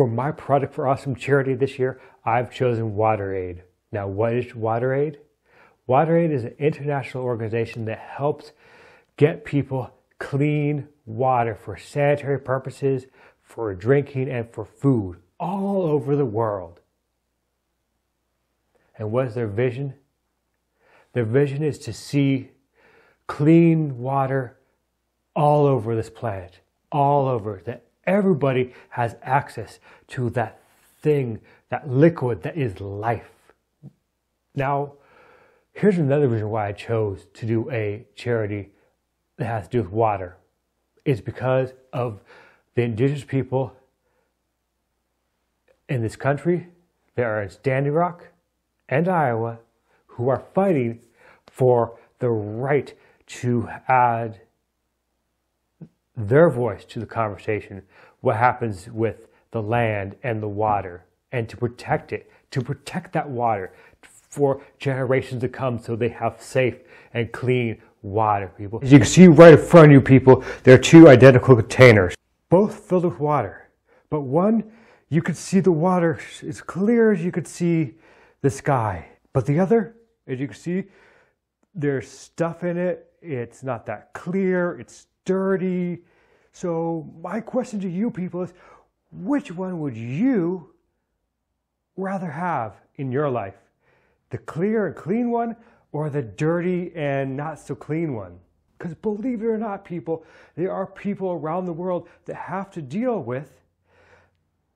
For my Project for Awesome charity this year, I've chosen WaterAid. Now, what is WaterAid? WaterAid is an international organization that helps get people clean water for sanitary purposes, for drinking, and for food all over the world. And what is their vision? Their vision is to see clean water all over this planet, all over, that everybody has access to that thing, that liquid that is life. Now, here's another reason why I chose to do a charity that has to do with water. It's because of the indigenous people in this country that are in Standing Rock and Iowa who are fighting for the right to add their voice to the conversation, what happens with the land and the water, and to protect it, to protect that water for generations to come so they have safe and clean water, people. As you can see right in front of you, people, there are two identical containers, both filled with water. But one, you could see the water as clear as you could see the sky. But the other, as you can see, there's stuff in it. It's not that clear. It's dirty. So my question to you people is, which one would you rather have in your life? The clear and clean one or the dirty and not so clean one? Because believe it or not, people, there are people around the world that have to deal with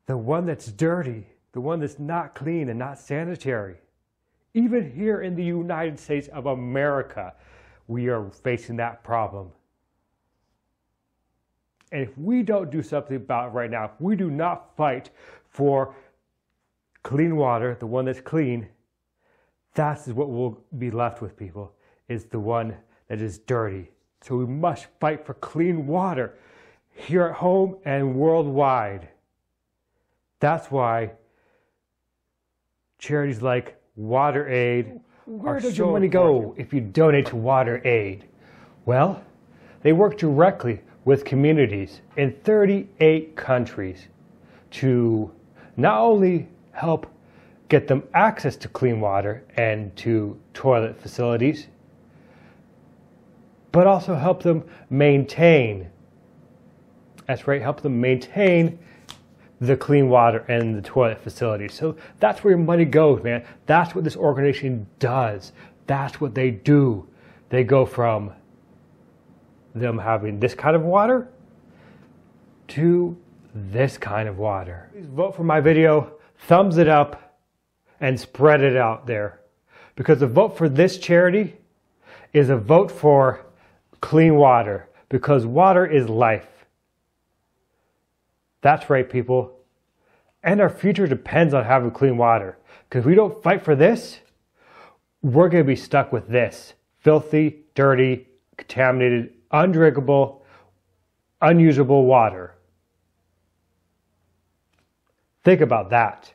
the one that's dirty, the one that's not clean and not sanitary. Even here in the United States of America, we are facing that problem. And if we don't do something about it right now, if we do not fight for clean water, the one that's clean, that's what we'll be left with, people, is the one that is dirty. So we must fight for clean water here at home and worldwide. That's why charities like WaterAid Where does so your money go if you donate to WaterAid? Well, they work directly with communities in 38 countries to not only help get them access to clean water and to toilet facilities, but also help them maintain. That's right, help them maintain the clean water and the toilet facilities. So that's where your money goes, man. That's what this organization does. That's what they do. They go from them having this kind of water to this kind of water. Please vote for my video, thumbs it up, and spread it out there. Because a vote for this charity is a vote for clean water. Because water is life. That's right, people. And our future depends on having clean water. Because if we don't fight for this, we're going to be stuck with this filthy, dirty, contaminated undrinkable, unusable water. Think about that.